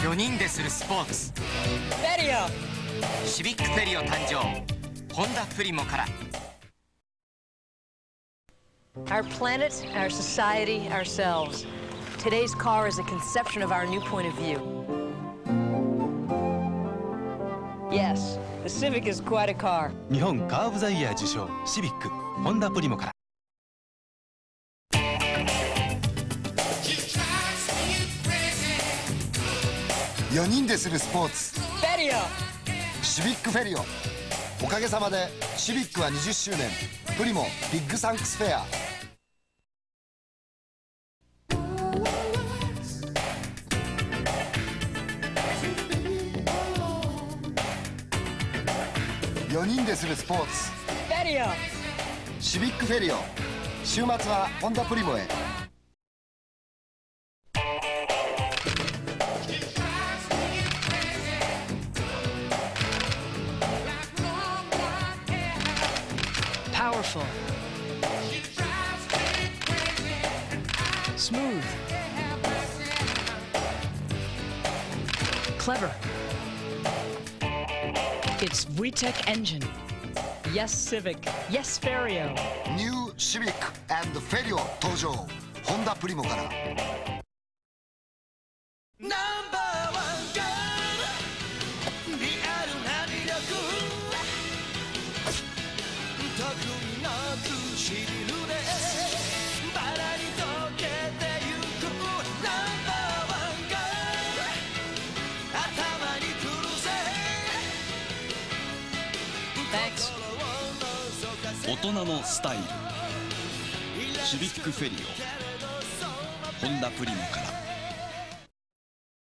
人でするスポーツフェリオシビックフェリオ誕生ホンダプリモから Our planet, our society, ourselves. Today's car is a conception of our new point of view. Yes, the Civic is quite a car. 日本カー・オブ・ザ・イヤー受賞シビックホンダプリモから4人でするスポーツ!シビックフェリオ。おかげさまでシビックは20周年。プリモビッグサンクスフェア。4人でするスポーツ!シビックフェリオ。週末はホンダプリモへ Powerful. Smooth. Clever. It's VTEC engine. Yes, Civic. Yes, Ferio. ニューシビックフェリオ登場ホンダプリモから 大人のスタイル。シビックフェリオ。ホンダプリモから。